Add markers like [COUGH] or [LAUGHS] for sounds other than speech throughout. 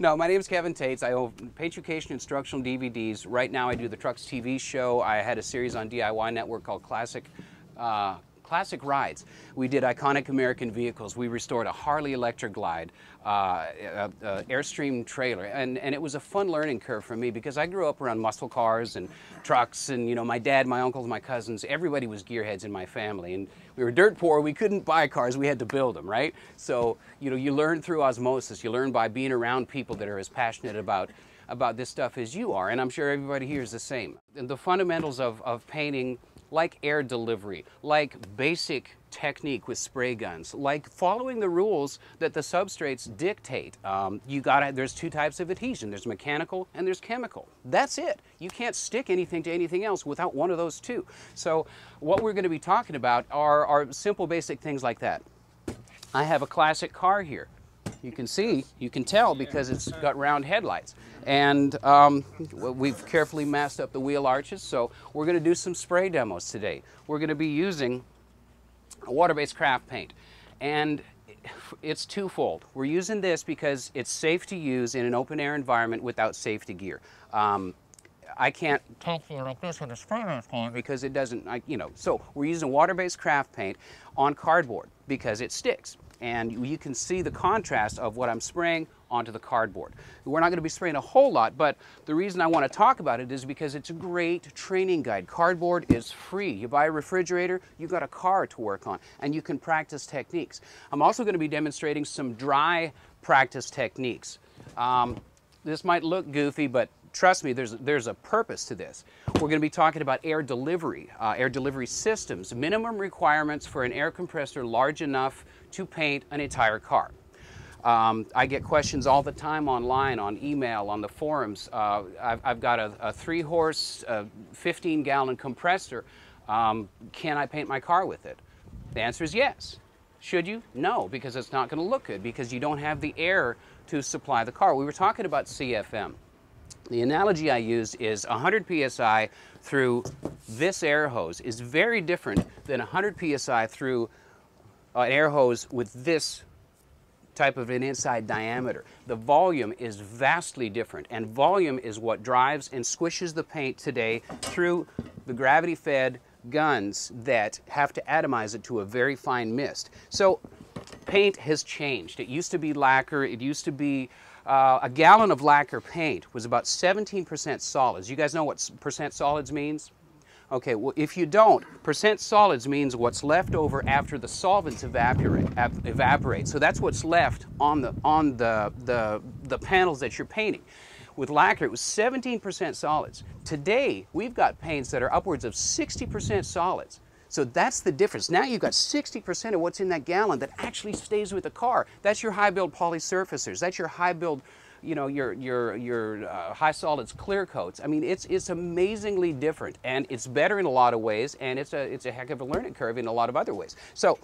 No, my name is Kevin Tetz. I own Paintucation Instructional DVDs. Right now I do the Trucks TV show. I had a series on DIY Network called Classic uh, classic rides. We did iconic American vehicles. We restored a Harley Electra Glide, uh, a, a Airstream trailer, and, and it was a fun learning curve for me because I grew up around muscle cars and trucks, and you know, my dad, my uncles, my cousins, everybody was gearheads in my family, and we were dirt poor. We couldn't buy cars. We had to build them, right? So, you know, you learn through osmosis. You learn by being around people that are as passionate about about this stuff as you are, and I'm sure everybody here is the same. And the fundamentals of, of painting like air delivery, like basic technique with spray guns, like following the rules that the substrates dictate. Um, you gotta, there's two types of adhesion. There's mechanical and there's chemical. That's it. You can't stick anything to anything else without one of those two. So what we're going to be talking about are, are simple basic things like that. I have a classic car here. You can see, you can tell because it's got round headlights. And um, we've carefully masked up the wheel arches, so we're going to do some spray demos today. We're going to be using water-based craft paint. And it's twofold. We're using this because it's safe to use in an open air environment without safety gear. Um, I can't talk to you like this with a spray paint because it doesn't, I, you know. So we're using water-based craft paint on cardboard because it sticks and you can see the contrast of what I'm spraying onto the cardboard. We're not going to be spraying a whole lot, but the reason I want to talk about it is because it's a great training guide. Cardboard is free. You buy a refrigerator, you've got a car to work on, and you can practice techniques. I'm also going to be demonstrating some dry practice techniques. Um, this might look goofy, but trust me, there's, there's a purpose to this. We're going to be talking about air delivery, uh, air delivery systems, minimum requirements for an air compressor large enough to paint an entire car. Um, I get questions all the time online, on email, on the forums. Uh, I've, I've, got a, a three horse, 15 gallon compressor. Um, can I paint my car with it? The answer is yes. Should you? No, because it's not going to look good because you don't have the air to supply the car. We were talking about CFM. The analogy I used is 100 psi through this air hose is very different than 100 psi through an air hose with this type of an inside diameter. The volume is vastly different, and volume is what drives and squishes the paint today through the gravity-fed guns that have to atomize it to a very fine mist. So paint has changed. It used to be lacquer, it used to be uh, a gallon of lacquer paint was about 17% solids. You guys know what percent solids means? Okay, well, if you don't, percent solids means what's left over after the solvents evaporate. evaporate. So that's what's left on the on the, the the panels that you're painting. With lacquer, it was 17% solids. Today, we've got paints that are upwards of 60% solids. So that's the difference. Now you've got 60% of what's in that gallon that actually stays with the car. That's your high build polysurfacers. That's your high build you know, your, your, your uh, high solids clear coats. I mean, it's, it's amazingly different and it's better in a lot of ways and it's a, it's a heck of a learning curve in a lot of other ways. So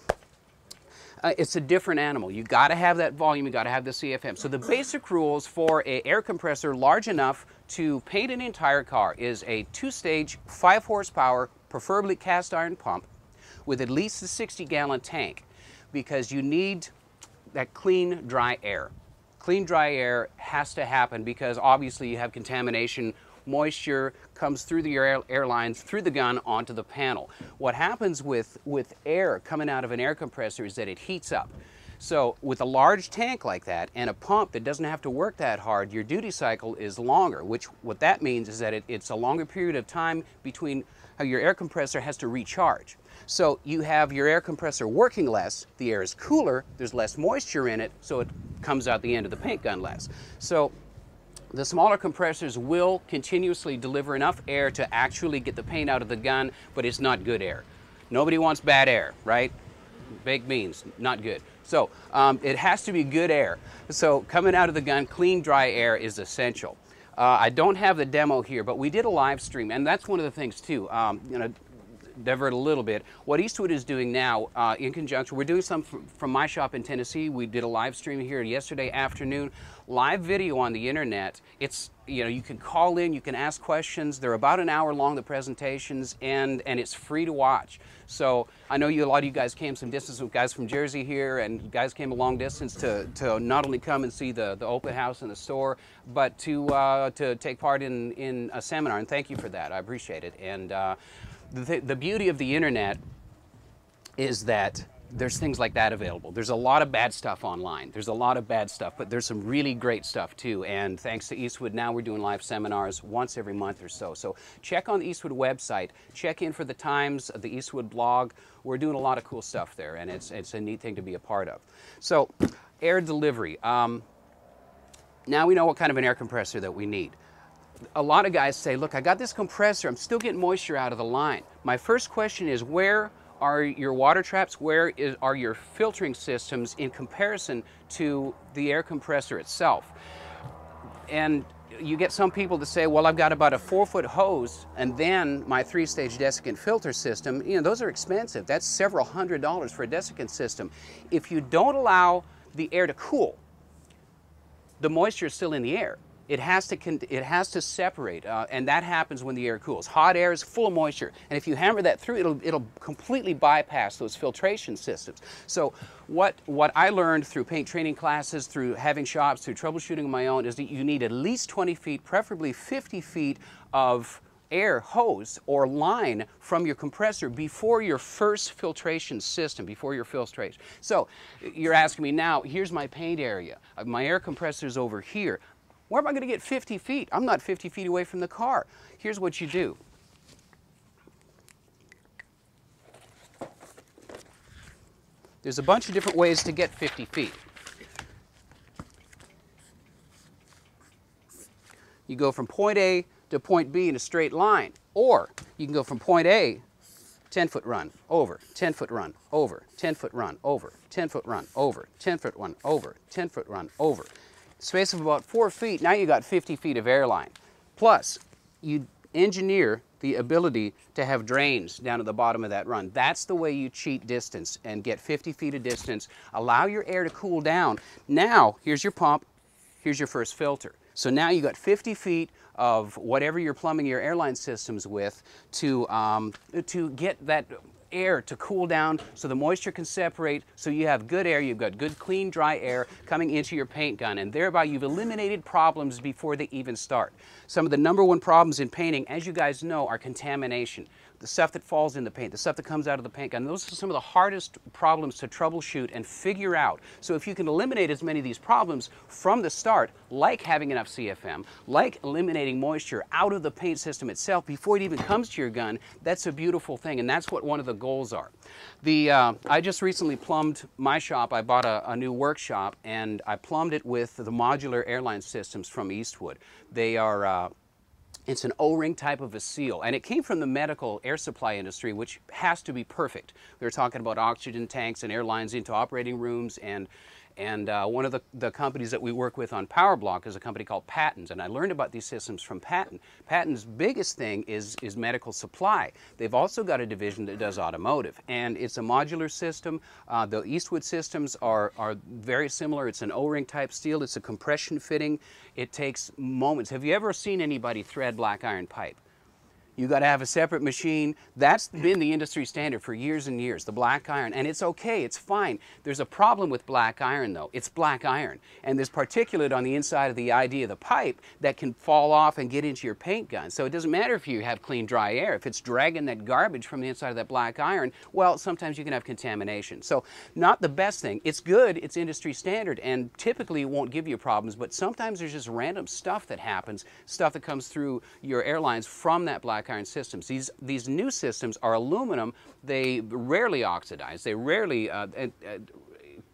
uh, it's a different animal. You got to have that volume, you got to have the CFM. So the basic rules for an air compressor large enough to paint an entire car is a two-stage, five horsepower, preferably cast iron pump with at least a 60 gallon tank because you need that clean, dry air clean, dry air has to happen because obviously you have contamination. Moisture comes through the air, air lines, through the gun, onto the panel. What happens with, with air coming out of an air compressor is that it heats up. So with a large tank like that and a pump that doesn't have to work that hard, your duty cycle is longer, which what that means is that it, it's a longer period of time between how your air compressor has to recharge. So you have your air compressor working less, the air is cooler, there's less moisture in it, so it comes out the end of the paint gun less. So the smaller compressors will continuously deliver enough air to actually get the paint out of the gun, but it's not good air. Nobody wants bad air, right? Baked beans, not good. So um, it has to be good air. So coming out of the gun, clean, dry air is essential. Uh, I don't have the demo here, but we did a live stream, and that's one of the things too. Um, you know, divert a little bit. What Eastwood is doing now, uh, in conjunction, we're doing some from, from my shop in Tennessee. We did a live stream here yesterday afternoon, live video on the internet. It's you know you can call in, you can ask questions. They're about an hour long the presentations, and and it's free to watch. So I know you a lot of you guys came some distance with guys from Jersey here, and guys came a long distance to to not only come and see the the open house and the store, but to uh, to take part in in a seminar. And thank you for that. I appreciate it. And uh, the, the beauty of the internet is that there's things like that available. There's a lot of bad stuff online. There's a lot of bad stuff, but there's some really great stuff too. And thanks to Eastwood, now we're doing live seminars once every month or so. So check on the Eastwood website. Check in for the Times, the Eastwood blog. We're doing a lot of cool stuff there, and it's, it's a neat thing to be a part of. So, air delivery. Um, now we know what kind of an air compressor that we need a lot of guys say, look, I got this compressor, I'm still getting moisture out of the line. My first question is where are your water traps, where is, are your filtering systems in comparison to the air compressor itself? And you get some people to say, well, I've got about a four foot hose and then my three stage desiccant filter system. You know, those are expensive. That's several hundred dollars for a desiccant system. If you don't allow the air to cool, the moisture is still in the air it has to, it has to separate, uh, and that happens when the air cools. Hot air is full of moisture, and if you hammer that through, it'll, it'll completely bypass those filtration systems. So what, what I learned through paint training classes, through having shops, through troubleshooting my own, is that you need at least 20 feet, preferably 50 feet of air hose or line from your compressor before your first filtration system, before your filtration. So you're asking me now, here's my paint area. My air compressor is over here. Where am I going to get 50 feet? I'm not 50 feet away from the car. Here's what you do. There's a bunch of different ways to get 50 feet. You go from point A to point B in a straight line, or you can go from point A 10 foot run, over, 10 foot run, over, 10 foot run, over, 10 foot run, over, 10 foot run, over, 10 foot run, over space of about four feet, now you got 50 feet of airline. Plus, you engineer the ability to have drains down at the bottom of that run. That's the way you cheat distance and get 50 feet of distance. Allow your air to cool down. Now, here's your pump, here's your first filter. So now you got 50 feet of whatever you're plumbing your airline systems with to, um, to get that air to cool down so the moisture can separate so you have good air, you've got good clean dry air coming into your paint gun and thereby you've eliminated problems before they even start. Some of the number one problems in painting, as you guys know, are contamination the stuff that falls in the paint, the stuff that comes out of the paint gun. Those are some of the hardest problems to troubleshoot and figure out. So if you can eliminate as many of these problems from the start, like having enough CFM, like eliminating moisture out of the paint system itself before it even comes to your gun, that's a beautiful thing, and that's what one of the goals are. The, uh, I just recently plumbed my shop. I bought a, a new workshop, and I plumbed it with the modular airline systems from Eastwood. They are uh, it's an O-ring type of a seal, and it came from the medical air supply industry, which has to be perfect. We were talking about oxygen tanks and airlines into operating rooms and and uh, one of the, the companies that we work with on PowerBlock is a company called Patens. And I learned about these systems from Paten. Paten's biggest thing is, is medical supply. They've also got a division that does automotive. And it's a modular system. Uh, the Eastwood systems are, are very similar. It's an O-ring type steel. It's a compression fitting. It takes moments. Have you ever seen anybody thread black iron pipe? You got to have a separate machine. That's been the industry standard for years and years, the black iron. And it's okay, it's fine. There's a problem with black iron though. It's black iron. And there's particulate on the inside of the ID of the pipe that can fall off and get into your paint gun. So it doesn't matter if you have clean, dry air. If it's dragging that garbage from the inside of that black iron, well, sometimes you can have contamination. So not the best thing. It's good, it's industry standard, and typically it won't give you problems, but sometimes there's just random stuff that happens, stuff that comes through your airlines from that black iron systems. These, these new systems are aluminum. They rarely oxidize. They rarely, uh, uh,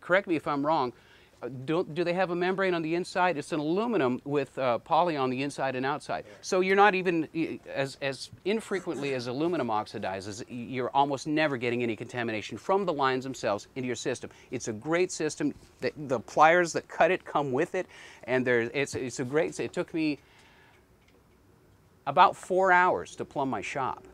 correct me if I'm wrong, uh, do, do, they have a membrane on the inside? It's an aluminum with uh, poly on the inside and outside. So you're not even, as, as infrequently as aluminum oxidizes, you're almost never getting any contamination from the lines themselves into your system. It's a great system. The, the pliers that cut it come with it, and there's, it's, it's a great, it took me about four hours to plumb my shop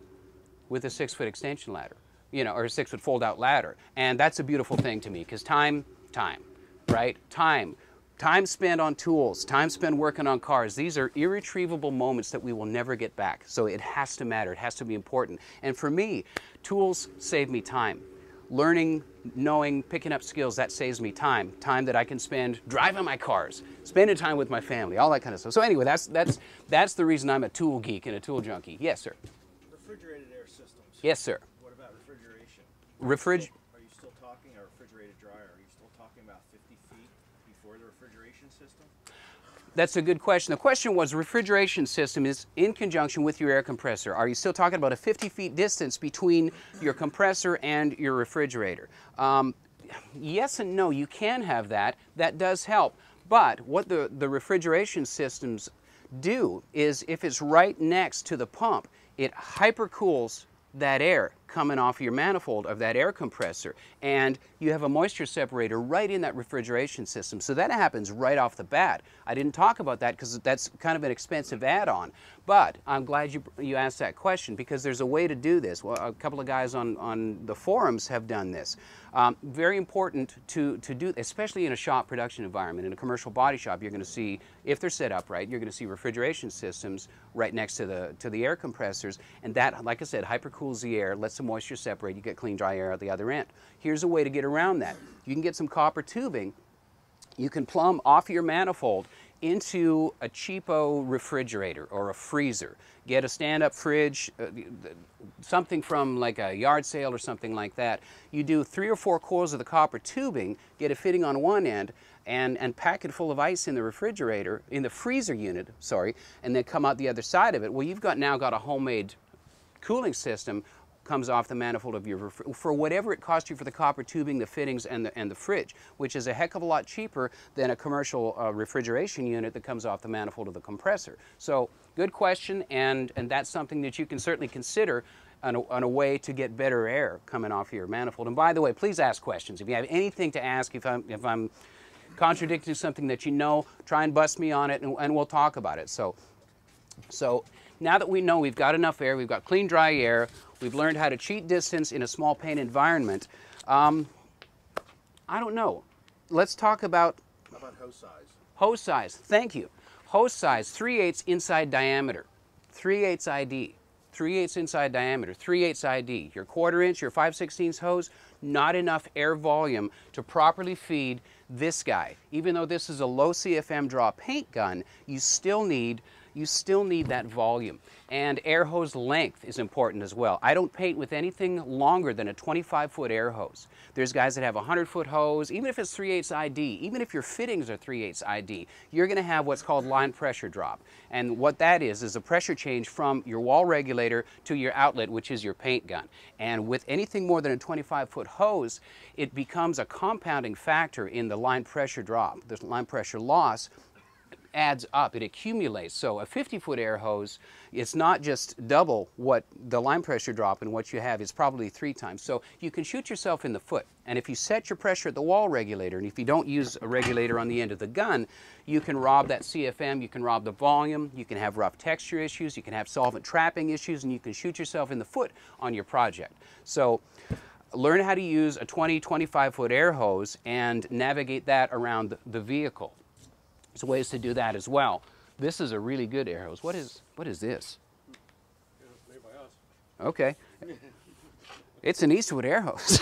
with a six foot extension ladder, you know, or a six foot fold out ladder. And that's a beautiful thing to me because time, time, right? Time. Time spent on tools, time spent working on cars, these are irretrievable moments that we will never get back. So it has to matter, it has to be important. And for me, tools save me time. Learning, knowing, picking up skills, that saves me time. Time that I can spend driving my cars, spending time with my family, all that kind of stuff. So anyway, that's, that's, that's the reason I'm a tool geek and a tool junkie. Yes, sir. Refrigerated air systems. Yes, sir. What about refrigeration? Refrig- Are you still talking a refrigerated dryer? Are you still talking about 50 feet before the refrigeration system? That's a good question. The question was refrigeration system is in conjunction with your air compressor. Are you still talking about a 50 feet distance between your compressor and your refrigerator? Um, yes and no, you can have that. That does help. But what the, the refrigeration systems do is if it's right next to the pump, it hypercools that air coming off your manifold of that air compressor and you have a moisture separator right in that refrigeration system. So that happens right off the bat. I didn't talk about that because that's kind of an expensive add-on but i'm glad you, you asked that question because there's a way to do this well, a couple of guys on, on the forums have done this um, very important to, to do especially in a shop production environment in a commercial body shop you're going to see if they're set up right you're going to see refrigeration systems right next to the to the air compressors and that like i said hypercools the air lets the moisture separate, you get clean, dry air at the other end. Here's a way to get around that. You can get some copper tubing. You can plumb off your manifold into a cheapo refrigerator or a freezer. Get a stand-up fridge, uh, something from like a yard sale or something like that. You do three or four coils of the copper tubing, get a fitting on one end, and, and pack it full of ice in the refrigerator, in the freezer unit, sorry, and then come out the other side of it. Well, you've got now got a homemade cooling system comes off the manifold of your for whatever it cost you for the copper tubing, the fittings, and the and the fridge, which is a heck of a lot cheaper than a commercial uh, refrigeration unit that comes off the manifold of the compressor. So, good question, and and that's something that you can certainly consider. On a, on a way to get better air coming off your manifold. And by the way, please ask questions. If you have anything to ask, if I'm, if I'm contradicting something that you know, try and bust me on it, and, and we'll talk about it. So, so now that we know we've got enough air, we've got clean, dry air, we've learned how to cheat distance in a small pane environment, um, I don't know. Let's talk about... How about hose size? Hose size, thank you. Hose size, 3 8 inside diameter, 3 8 ID. 3 8 inside diameter, 3 8 ID. Your quarter inch, your 5 16 hose, not enough air volume to properly feed this guy. Even though this is a low CFM draw paint gun, you still need you still need that volume. And air hose length is important as well. I don't paint with anything longer than a 25 foot air hose. There's guys that have a 100 foot hose, even if it's 3 8 ID, even if your fittings are 3 8 ID, you're going to have what's called line pressure drop. And what that is, is a pressure change from your wall regulator to your outlet, which is your paint gun. And with anything more than a 25 foot hose, it becomes a compounding factor in the line pressure drop, the line pressure loss, adds up, it accumulates. So a 50 foot air hose, it's not just double what the line pressure drop and what you have, it's probably three times. So you can shoot yourself in the foot. And if you set your pressure at the wall regulator, and if you don't use a regulator on the end of the gun, you can rob that CFM, you can rob the volume, you can have rough texture issues, you can have solvent trapping issues, and you can shoot yourself in the foot on your project. So learn how to use a 20, 25 foot air hose and navigate that around the vehicle. There's ways to do that as well. This is a really good air hose. What is, what is this? Okay. [LAUGHS] It's an Eastwood air hose.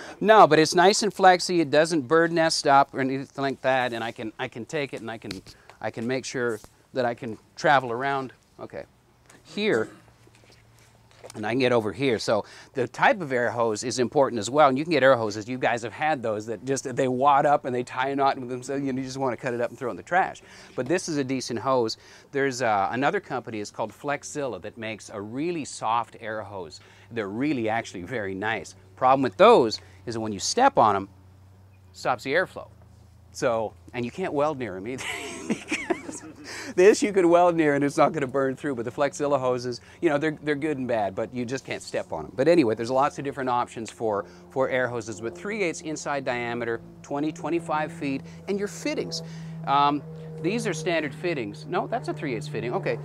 [LAUGHS] no, but it's nice and flexy. It doesn't bird nest up or anything like that. And I can, I can take it and I can, I can make sure that I can travel around. Okay. Here, and I can get over here. So the type of air hose is important as well. And you can get air hoses. You guys have had those that just they wad up and they tie a knot with them. So you, just want to cut it up and throw it in the trash. But this is a decent hose. There's uh, another company. It's called Flexzilla that makes a really soft air hose. They're really actually very nice. Problem with those is that when you step on them, stops the airflow. So and you can't weld near them either. [LAUGHS] [LAUGHS] this you could weld near and it's not going to burn through. But the Flexzilla hoses, you know, they're, they're good and bad, but you just can't step on them. But anyway, there's lots of different options for, for air hoses with 3 8 inside diameter, 20, 25 feet, and your fittings. Um, these are standard fittings. No, that's a 3 8 fitting. Okay.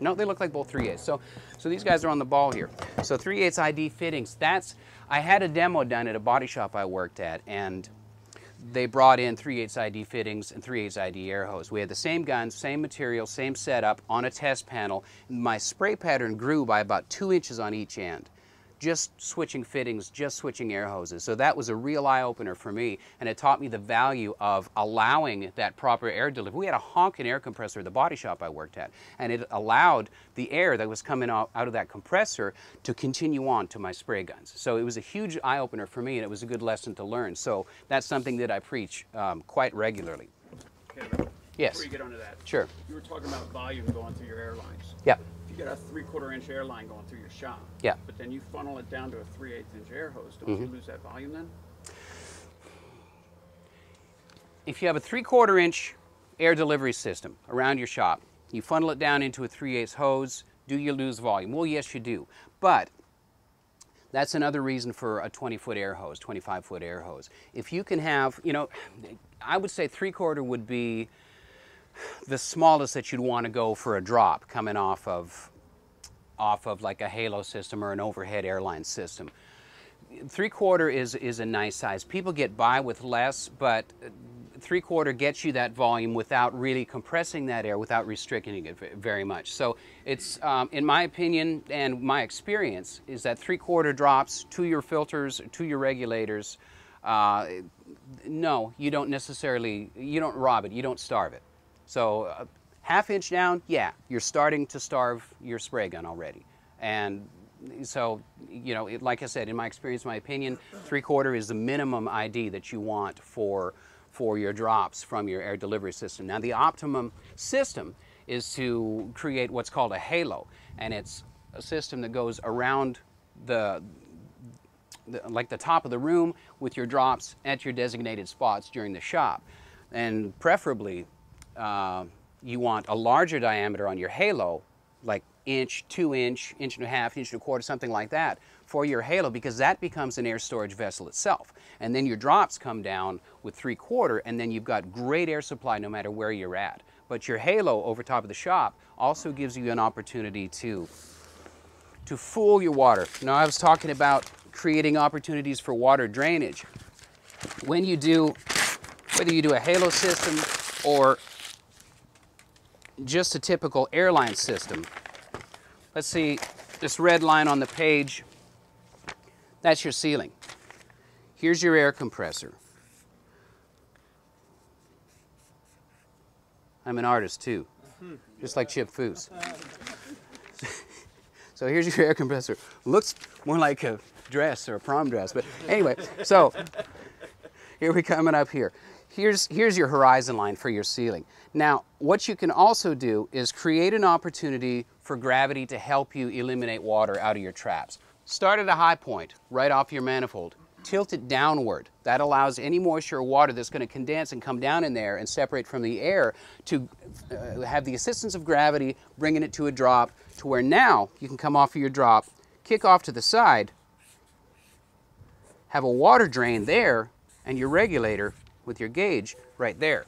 No, they look like both 3 8 So, so these guys are on the ball here. So 3 8 ID fittings. That's I had a demo done at a body shop I worked at, and they brought in 3 8 ID fittings and 3 8 ID air hose. We had the same guns, same material, same setup on a test panel. My spray pattern grew by about two inches on each end just switching fittings, just switching air hoses. So that was a real eye opener for me, and it taught me the value of allowing that proper air delivery. We had a honking air compressor at the body shop I worked at, and it allowed the air that was coming out, out of that compressor to continue on to my spray guns. So it was a huge eye opener for me, and it was a good lesson to learn. So that's something that I preach um, quite regularly. Okay, Yes. Before you get onto that, Sure. you were talking about volume going through your airlines. Yeah. Got a three-quarter inch airline going through your shop, Yeah. but then you funnel it down to a three-eighth inch air hose, don't Mm-hmm. you lose that volume then? if you have a three quarter inch air delivery system around your shop, you funnel it down into a 3 8 hose, do you lose volume? Well, yes, you do. But that's another reason for a 20 foot air hose, 25 foot air hose. If you can have, you know, I would say three quarter would be the smallest that you'd want to go for a drop coming off of off of like a halo system or an overhead airline system three quarter is is a nice size. People get by with less, but three quarter gets you that volume without really compressing that air, without restricting it very much. So it's, um, in my opinion and my experience, is that three quarter drops to your filters, to your regulators. Uh, no, you don't necessarily, you don't rob it, you don't starve it. So uh, half inch down, yeah, you're starting to starve your spray gun already. And so, you know, it, like I said, in my experience, my opinion, three quarter is the minimum ID that you want for for your drops from your air delivery system. Now, the optimum system is to create what's called a halo, and it's a system that goes around the, the like the top of the room with your drops at your designated spots during the shop, and preferably uh, you want a larger diameter on your halo, like inch, two inch, inch and a half, inch and a quarter, something like that, for your halo because that becomes an air storage vessel itself. And then your drops come down with three quarter, and then you've got great air supply no matter where you're at. But your halo over top of the shop also gives you an opportunity to to fool your water. Now I was talking about creating opportunities for water drainage. When you do, whether you do a halo system or just a typical airline system, let's see this red line on the page, that's your ceiling. Here's your air compressor. I'm an artist too, just like Chip Foose. [LAUGHS] So here's your air compressor. Looks more like a dress or a prom dress, but anyway, so here we coming up here. Here's, here's your horizon line for your ceiling. Now, what you can also do is create an opportunity for gravity to help you eliminate water out of your traps. Start at a high point, right off your manifold. Tilt it downward. That allows any moisture or water that's going to condense and come down in there and separate from the air to uh, have the assistance of gravity, bringing it to a drop to where now you can come off of your drop, kick off to the side, have a water drain there, and your regulator with your gauge right there.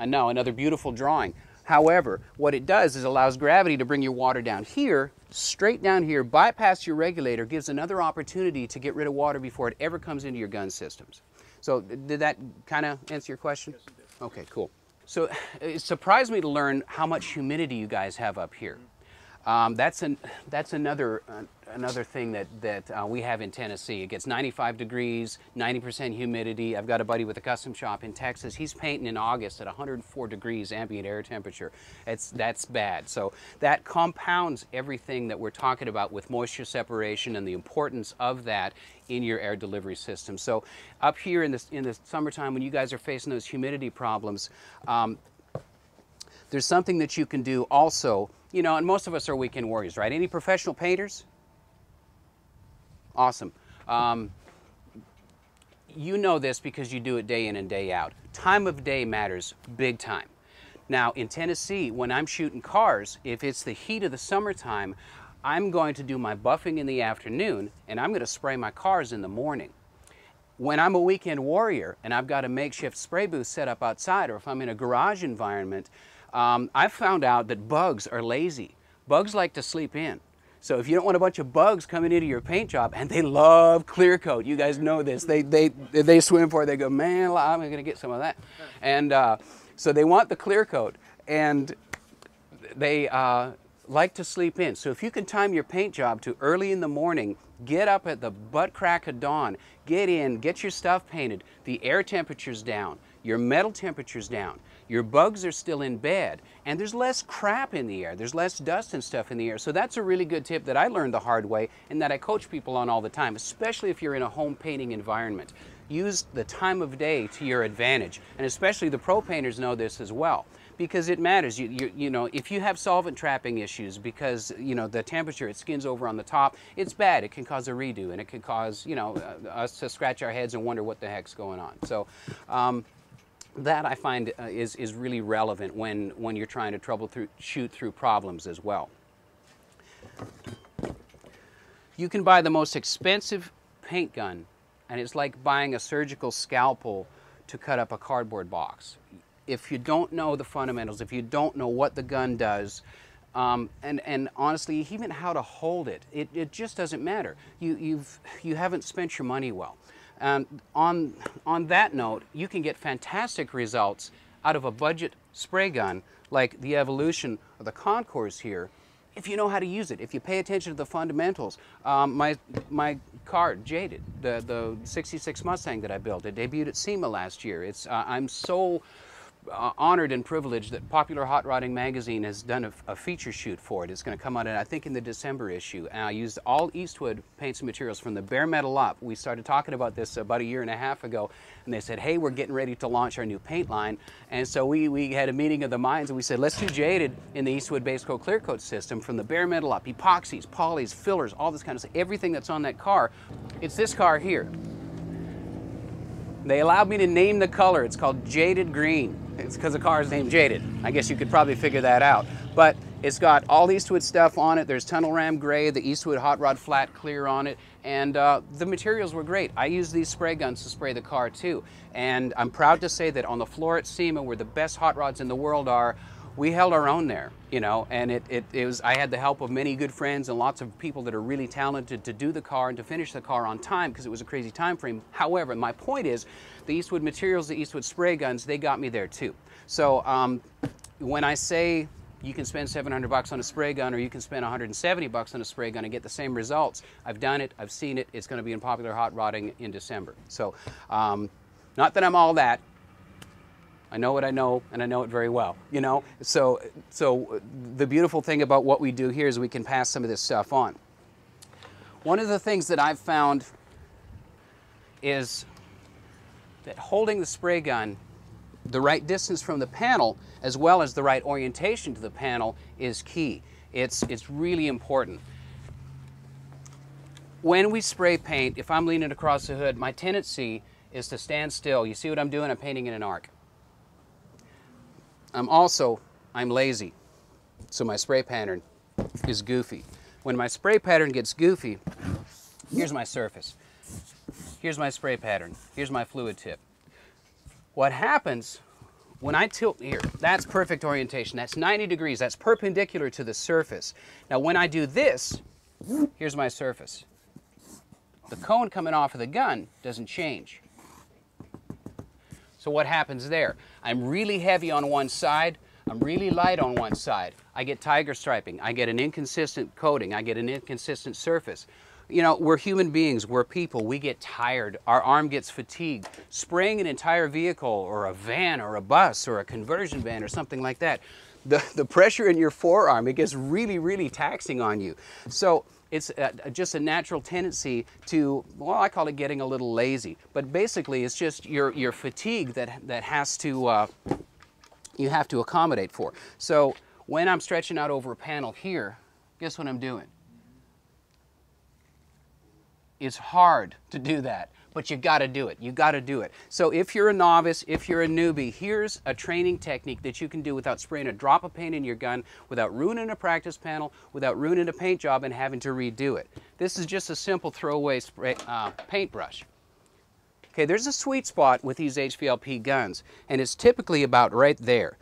And now another beautiful drawing. However, what it does is allows gravity to bring your water down here, straight down here, bypass your regulator, gives another opportunity to get rid of water before it ever comes into your gun systems. So did that kind of answer your question? Okay, cool. So [SIGHS] it surprised me to learn how much humidity you guys have up here. Um, that's an that's another uh, another thing that that uh, we have in Tennessee. It gets 95 degrees, 90% humidity. I've got a buddy with a custom shop in Texas. He's painting in August at 104 degrees ambient air temperature. It's that's bad. So that compounds everything that we're talking about with moisture separation and the importance of that in your air delivery system. So up here in the in the summertime when you guys are facing those humidity problems. Um, there's something that you can do also, you know, and most of us are weekend warriors, right? Any professional painters? Awesome. Um, you know this because you do it day in and day out. Time of day matters big time. Now, in Tennessee, when I'm shooting cars, if it's the heat of the summertime, I'm going to do my buffing in the afternoon and I'm going to spray my cars in the morning when I'm a weekend warrior and I've got a makeshift spray booth set up outside, or if I'm in a garage environment, um, I've found out that bugs are lazy. bugs like to sleep in. So if you don't want a bunch of bugs coming into your paint job, and they love clear coat, you guys know this. They they they swim for it. They go, man, I'm gonna get some of that, and uh, so they want the clear coat, and they uh, like to sleep in. So if you can time your paint job to early in the morning, get up at the butt crack of dawn, get in, get your stuff painted. The air temperature's down, your metal temperature's down. Your bugs are still in bed, and there's less crap in the air. There's less dust and stuff in the air. So that's a really good tip that I learned the hard way and that I coach people on all the time, especially if you're in a home painting environment. Use the time of day to your advantage, and especially the pro painters know this as well because it matters. You, you, you, know, if you have solvent trapping issues because, you know, the temperature, it skins over on the top, it's bad. It can cause a redo and it can cause, you know, uh, us to scratch our heads and wonder what the heck's going on. So, um, that I find uh, is, is really relevant when, when you're trying to troubleshoot through problems as well. You can buy the most expensive paint gun, and it's like buying a surgical scalpel to cut up a cardboard box. If you don't know the fundamentals, if you don't know what the gun does, um, and, and honestly, even how to hold it, it, it just doesn't matter. You, you've, you haven't spent your money well. And on, on that note, you can get fantastic results out of a budget spray gun like the Evolution or the Concours here if you know how to use it, if you pay attention to the fundamentals. Um, my, my car, Jaded, the, the 66 Mustang that I built, it debuted at SEMA last year. It's, uh, I'm so uh, honored and privileged that Popular Hot Rodding magazine has done a, a feature shoot for it. It's going to come out, in, I think, in the December issue. And I used all Eastwood paints and materials from the bare metal up. We started talking about this about a year and a half ago, and they said, "Hey, we're getting ready to launch our new paint line." And so we, we had a meeting of the minds, and we said, "Let's do jaded in the Eastwood base coat clear coat system from the bare metal up, epoxies, polys, fillers, all this kind of stuff. Everything that's on that car. It's this car here." They allowed me to name the color. It's called Jaded Green. It's because the car is named Jaded. I guess you could probably figure that out. But it's got all these Eastwood stuff on it. There's tunnel ram gray, the Eastwood hot rod flat clear on it, and uh, the materials were great. I used these spray guns to spray the car too. And I'm proud to say that on the floor at SEMA, where the best hot rods in the world are, we held our own there, you know, and it, it, it, was, I had the help of many good friends and lots of people that are really talented to do the car and to finish the car on time because it was a crazy time frame. However, my point is the Eastwood materials, the Eastwood spray guns, they got me there too. So um, when I say you can spend 700 bucks on a spray gun or you can spend 170 bucks on a spray gun and get the same results, I've done it, I've seen it, it's going to be in popular hot rodding in December. So um, not that I'm all that, I know what I know, and I know it very well. You know, so so the beautiful thing about what we do here is we can pass some of this stuff on. One of the things that I've found is that holding the spray gun the right distance from the panel as well as the right orientation to the panel is key. It's, it's really important. When we spray paint, if I'm leaning across the hood, my tendency is to stand still. You see what I'm doing? I'm painting in an arc. I'm also, I'm lazy, so my spray pattern is goofy. When my spray pattern gets goofy, here's my surface. Here's my spray pattern. Here's my fluid tip. What happens when I tilt here, that's perfect orientation. That's 90 degrees. That's perpendicular to the surface. Now when I do this, here's my surface. The cone coming off of the gun doesn't change. So what happens there? I'm really heavy on one side, I'm really light on one side. I get tiger striping, I get an inconsistent coating, I get an inconsistent surface. You know, we're human beings, we're people, we get tired, our arm gets fatigued. Spraying an entire vehicle or a van or a bus or a conversion van or something like that, the, the pressure in your forearm, it gets really, really taxing on you. So it's a, just a natural tendency to, well, I call it getting a little lazy. But basically, it's just your, your fatigue that, that has to, uh, you have to accommodate for. So when I'm stretching out over a panel here, guess what I'm doing? It's hard to do that but you got to do it. You got to do it. So if you're a novice, if you're a newbie, here's a training technique that you can do without spraying a drop of paint in your gun, without ruining a practice panel, without ruining a paint job and having to redo it. This is just a simple throwaway spray, uh, paintbrush. Okay, there's a sweet spot with these HVLP guns, and it's typically about right there.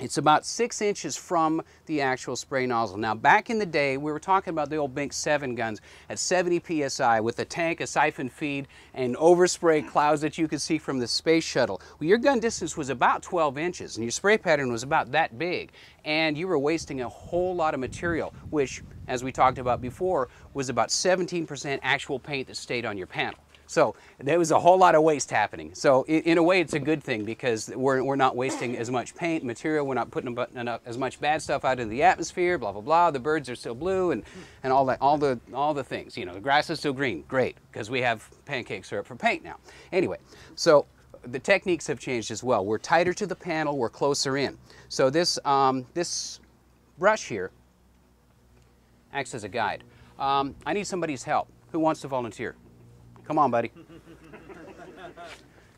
It's about six inches from the actual spray nozzle. Now, back in the day, we were talking about the old Binks 7 guns at 70 psi with a tank, a siphon feed, and overspray clouds that you could see from the space shuttle. Well, your gun distance was about 12 inches, and your spray pattern was about that big, and you were wasting a whole lot of material, which, as we talked about before, was about 17% actual paint that stayed on your panel. So there was a whole lot of waste happening. So in, a way, it's a good thing because we're, we're not wasting as much paint material. We're not putting enough, as much bad stuff out into the atmosphere. Blah blah blah. The birds are still blue and, and all that, all the all the things. You know, the grass is still green. Great, because we have pancake syrup for paint now. Anyway, so the techniques have changed as well. We're tighter to the panel. We're closer in. So this um, this brush here acts as a guide. Um, I need somebody's help. Who wants to volunteer? Come on, buddy.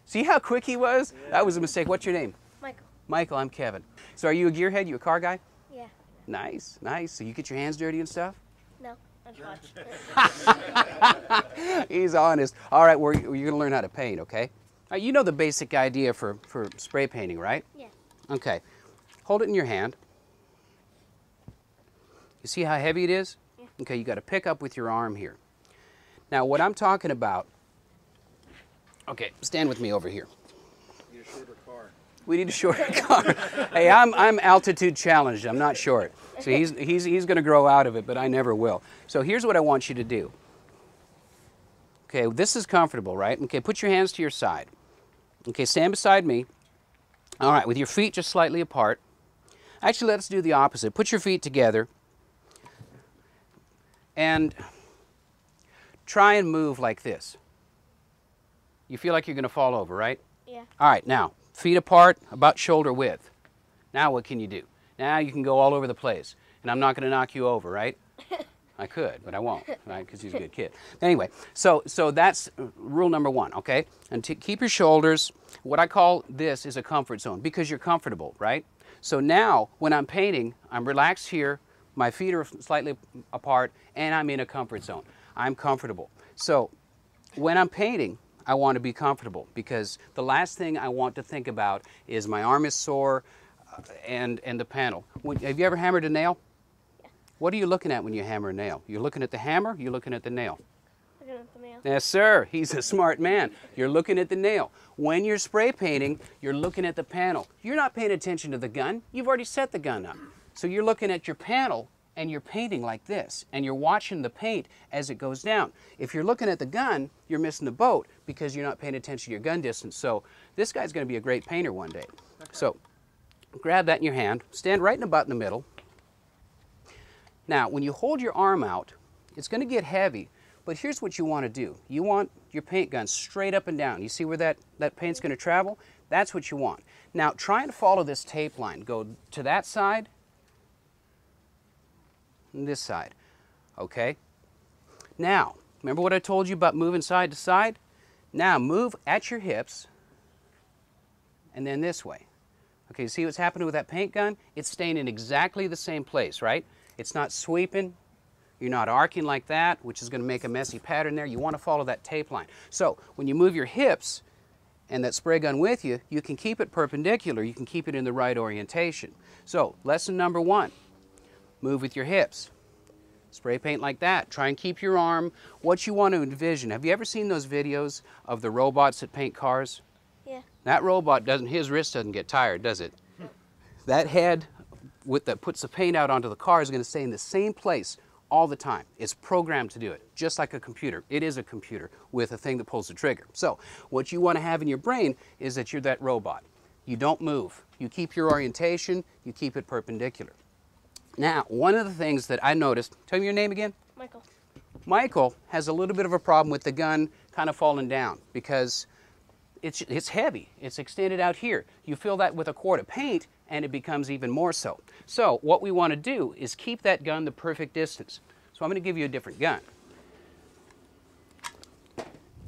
See how quick he was? Yeah. That was a mistake. What's your name? Michael. Michael, I'm Kevin. So are you a gearhead? You a car guy? Yeah. Nice, nice. So you get your hands dirty and stuff? No, [LAUGHS] He's honest. All right, well, you're going to learn how to paint, okay? Right, you know the basic idea for, for spray painting, right? Yeah. Okay. Hold it in your hand. You see how heavy it is? Yeah. Okay, you got to pick up with your arm here. Now, what I'm talking about, okay, stand with me over here. Need a shorter car. We need a shorter [LAUGHS] car. hey, I'm, I'm altitude challenged. I'm not short. So he's, he's, he's going to grow out of it, but I never will. So here's what I want you to do. Okay, this is comfortable, right? Okay, put your hands to your side. Okay, stand beside me. All right, with your feet just slightly apart. Actually, let's do the opposite. Put your feet together. And try and move like this. You feel like you're going to fall over, right? Yeah. All right, now, feet apart, about shoulder width. Now what can you do? Now you can go all over the place. And I'm not going to knock you over, right? [LAUGHS] I could, but I won't, right? Because he's a good kid. Anyway, so so that's rule number one, okay? And to keep your shoulders. What I call this is a comfort zone because you're comfortable, right? So now when I'm painting, I'm relaxed here, my feet are slightly apart, and I'm in a comfort zone. I'm comfortable. So when I'm painting, I want to be comfortable because the last thing I want to think about is my arm is sore uh, and, and the panel. When, have you ever hammered a nail? Yeah. What are you looking at when you hammer a nail? You're looking at the hammer, you're looking at the nail. Looking at the nail. Yes, sir. He's a smart man. You're looking at the nail. When you're spray painting, you're looking at the panel. You're not paying attention to the gun. You've already set the gun up. So you're looking at your panel and you're painting like this and you're watching the paint as it goes down. If you're looking at the gun, you're missing the boat because you're not paying attention to your gun distance. So this guy's going to be a great painter one day. So grab that in your hand, stand right in about in the middle. Now, when you hold your arm out, it's going to get heavy, but here's what you want to do. You want your paint gun straight up and down. You see where that, that paint's going to travel? That's what you want. Now, try and follow this tape line. Go to that side this side. Okay? Now, remember what I told you about moving side to side? Now move at your hips and then this way. Okay, see what's happening with that paint gun? It's staying in exactly the same place, right? It's not sweeping. You're not arcing like that, which is going to make a messy pattern there. You want to follow that tape line. So when you move your hips and that spray gun with you, you can keep it perpendicular. You can keep it in the right orientation. So lesson number one, Move with your hips. Spray paint like that. Try and keep your arm what you want to envision. Have you ever seen those videos of the robots that paint cars? Yeah. That robot doesn't, his wrist doesn't get tired, does it? [LAUGHS] that head with that puts the paint out onto the car is going to stay in the same place all the time. It's programmed to do it, just like a computer. It is a computer with a thing that pulls the trigger. So what you want to have in your brain is that you're that robot. You don't move. You keep your orientation, you keep it perpendicular. Now, one of the things that I noticed, tell me your name again? Michael. Michael has a little bit of a problem with the gun kind of falling down because it's, it's heavy. It's extended out here. You fill that with a quart of paint and it becomes even more so. So what we want to do is keep that gun the perfect distance. So I'm going to give you a different gun.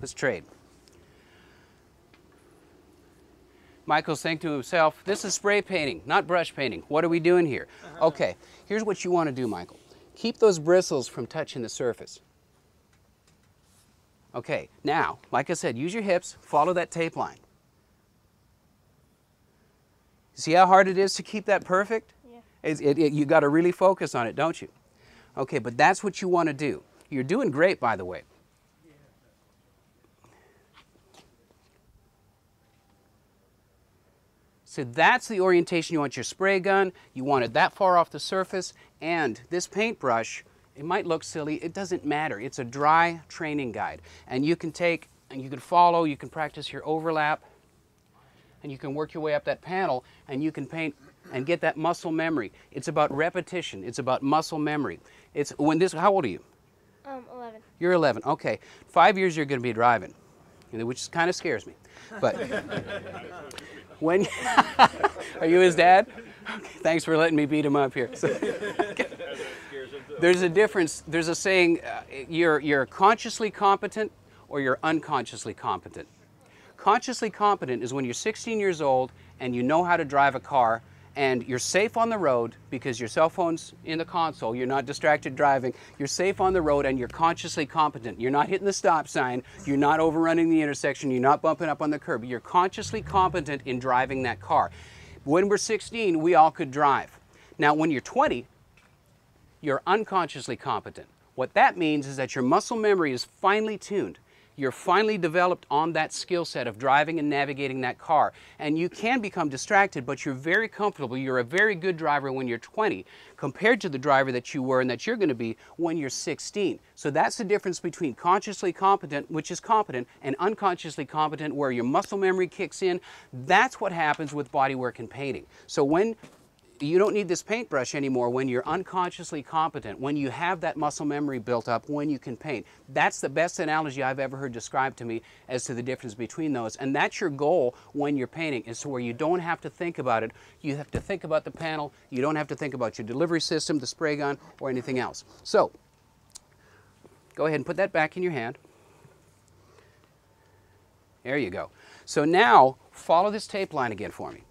Let's trade. Michael's saying to himself, this is spray painting, not brush painting. What are we doing here? Uh-huh. Okay, here's what you want to do, Michael. Keep those bristles from touching the surface. Okay, now, like I said, use your hips, follow that tape line. See how hard it is to keep that perfect? Yeah. It, it, you got to really focus on it, don't you? Okay, but that's what you want to do. You're doing great, by the way. So that's the orientation you want your spray gun. You want it that far off the surface. And this paintbrush, it might look silly. It doesn't matter. It's a dry training guide. And you can take and you can follow, you can practice your overlap, and you can work your way up that panel and you can paint and get that muscle memory. It's about repetition. It's about muscle memory. It's when this how old are you? Um, 11. You're 11. Okay. 5 years you're going to be driving. Which kind of scares me. But [LAUGHS] when [LAUGHS] are you his dad? Okay, thanks for letting me beat him up here. So- [LAUGHS] there's a difference. There's a saying: uh, you're you're consciously competent or you're unconsciously competent. Consciously competent is when you're 16 years old and you know how to drive a car and you're safe on the road because your cell phone's in the console, you're not distracted driving, you're safe on the road and you're consciously competent. You're not hitting the stop sign, you're not overrunning the intersection, you're not bumping up on the curb. You're consciously competent in driving that car. When we're 16, we all could drive. Now, when you're 20, you're unconsciously competent. What that means is that your muscle memory is finely tuned. You're finally developed on that skill set of driving and navigating that car. And you can become distracted, but you're very comfortable. You're a very good driver when you're 20 compared to the driver that you were and that you're going to be when you're 16. So that's the difference between consciously competent, which is competent, and unconsciously competent, where your muscle memory kicks in. That's what happens with bodywork and painting. So when you don't need this paintbrush anymore when you're unconsciously competent, when you have that muscle memory built up, when you can paint. That's the best analogy I've ever heard described to me as to the difference between those. And that's your goal when you're painting, is to where you don't have to think about it. You have to think about the panel. You don't have to think about your delivery system, the spray gun, or anything else. So, go ahead and put that back in your hand. There you go. So now, follow this tape line again for me.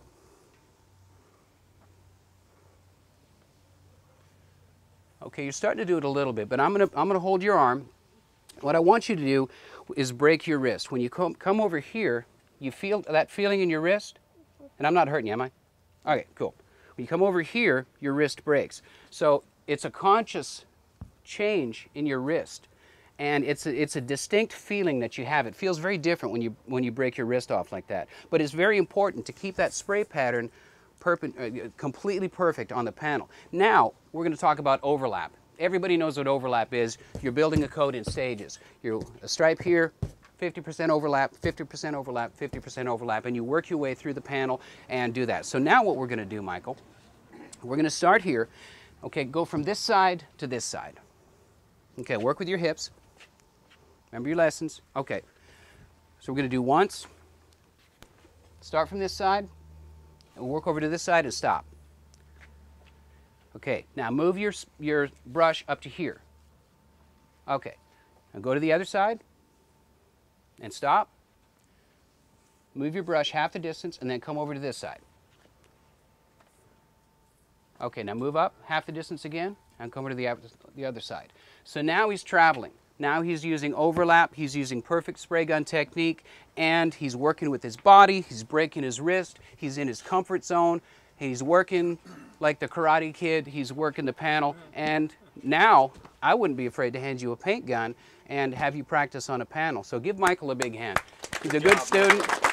Okay, you're starting to do it a little bit, but I'm gonna, I'm gonna hold your arm. What I want you to do is break your wrist. When you come, come over here, you feel that feeling in your wrist? And I'm not hurting you, am I? Okay, cool. When you come over here, your wrist breaks. So it's a conscious change in your wrist. And it's a, it's a distinct feeling that you have. It feels very different when you, when you break your wrist off like that. But it's very important to keep that spray pattern Uh, completely perfect on the panel. Now, we're going to talk about overlap. Everybody knows what overlap is. You're building a coat in stages. You're a stripe here, 50% overlap, 50% overlap, 50% overlap, and you work your way through the panel and do that. So now what we're going to do, Michael, we're going to start here. Okay, go from this side to this side. Okay, work with your hips. Remember your lessons. Okay, so we're going to do once. Start from this side, work over to this side and stop. Okay, now move your, your brush up to here. Okay, now go to the other side and stop. Move your brush half the distance and then come over to this side. Okay, now move up half the distance again and come over to the, the other side. So now he's traveling. Now he's using overlap, he's using perfect spray gun technique, and he's working with his body, he's breaking his wrist, he's in his comfort zone, he's working like the Karate Kid, he's working the panel, and now I wouldn't be afraid to hand you a paint gun and have you practice on a panel. So give Michael a big hand. He's a good student.